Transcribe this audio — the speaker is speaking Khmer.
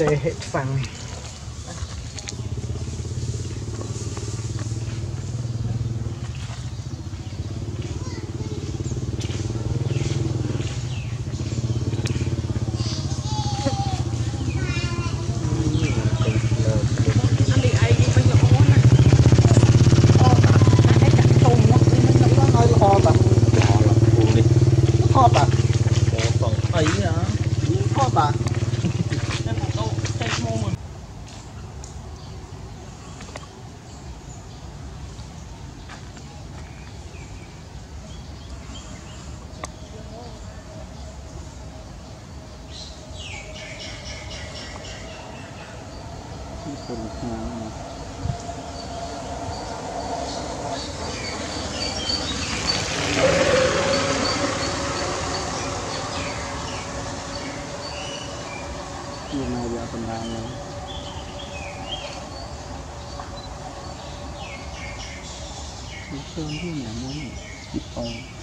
ទេហេតុខ្វាំងថតតា បងអីហ៎ ថតតា តែបងទៅតែឈ្មោះមួយ ពីពុនខាងជាមកយកបណ្ដាលហ្នឹងនេះជើងវាញ៉ាំមួយពីអង